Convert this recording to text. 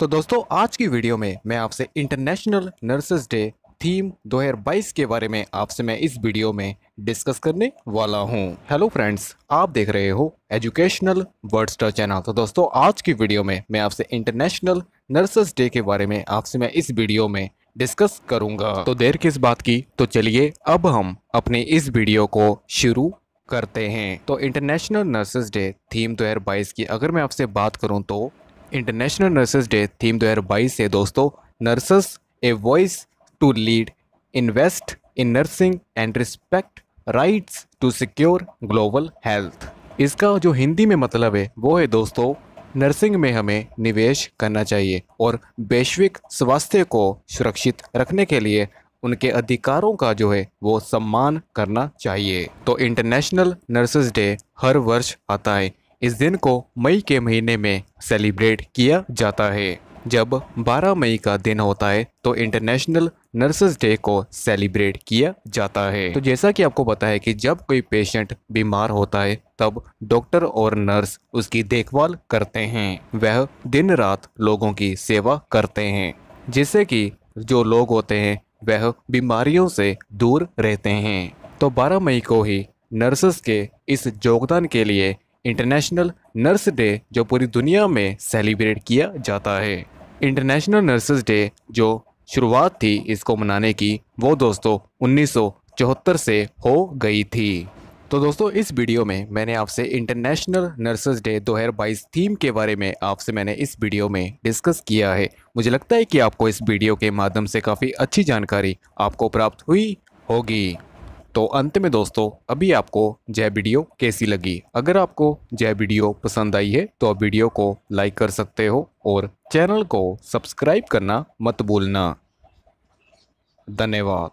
तो दोस्तों, आज की वीडियो में मैं आपसे इंटरनेशनल नर्सेज डे थीम 2022 के बारे में आपसे मैं इस वीडियो में डिस्कस करने वाला हूँ। हेलो फ्रेंड्स आप देख रहे हो एजुकेशनल वर्ड स्टार चैनल तो दोस्तों, आज की वीडियो में मैं आपसे इंटरनेशनल नर्सेज डे के बारे में आपसे मैं इस वीडियो में डिस्कस करूँगा। तो देर किस बात की? तो चलिए, अब हम अपने इस वीडियो को शुरू करते हैं। तो इंटरनेशनल नर्सेज डे थीम 2022 की अगर मैं आपसे बात करूँ तो इंटरनेशनल नर्सेज डे थीम 2022 से दोस्तों। Nurses a voice to lead invest in nursing and respect rights to secure global health इसका जो हिंदी में मतलब है, वो है दोस्तों नर्सिंग में हमें निवेश करना चाहिए और वैश्विक स्वास्थ्य को सुरक्षित रखने के लिए उनके अधिकारों का जो है, वो सम्मान करना चाहिए। तो इंटरनेशनल नर्सेज डे हर वर्ष आता है। इस दिन को मई के महीने में सेलिब्रेट किया जाता है। जब 12 मई का दिन होता है तो इंटरनेशनल नर्सेज डे को सेलिब्रेट किया जाता है। तो जैसा कि आपको पता है कि जब कोई पेशेंट बीमार होता है, तब डॉक्टर और नर्स उसकी देखभाल करते हैं। वह दिन रात लोगों की सेवा करते हैं। जिससे कि जो लोग होते हैं, वह बीमारियों से दूर रहते हैं। तो 12 मई को ही नर्सेस के इस योगदान के लिए इंटरनेशनल नर्स डे जो पूरी दुनिया में सेलिब्रेट किया जाता है। इंटरनेशनल नर्सेज डे जो शुरुआत थी इसको मनाने की, वो दोस्तों उन्नीस सौ चौहत्तर से हो गई थी। तो दोस्तों, इस वीडियो में मैंने आपसे इंटरनेशनल नर्सेज डे 2022 थीम के बारे में आपसे मैंने इस वीडियो में डिस्कस किया है। मुझे लगता है कि आपको इस वीडियो के माध्यम से काफ़ी अच्छी जानकारी आपको प्राप्त हुई होगी। तो अंत में दोस्तों, अभी आपको जय वीडियो कैसी लगी? अगर आपको जय वीडियो पसंद आई है तो आप वीडियो को लाइक कर सकते हो और चैनल को सब्सक्राइब करना मत भूलना। धन्यवाद।